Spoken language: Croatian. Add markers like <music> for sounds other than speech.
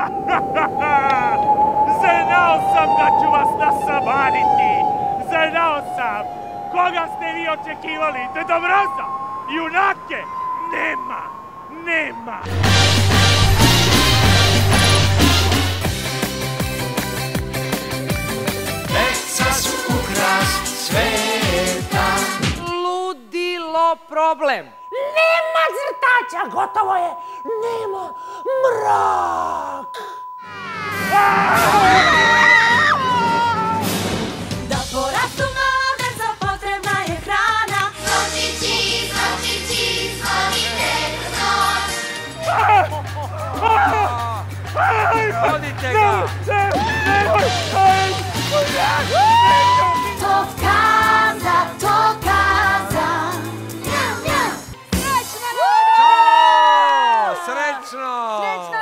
<laughs> Znao sam da ću vas nasamariti! Znao sam! Koga ste vi očekivali? Dedobroza! Junake? Nema! Nema! Deca su ukras sveta Ludilo problem. Nema crtača, gotovo je. Nema mrak. 어디때가 톡한사 톡한사 스트레치너 스트레치너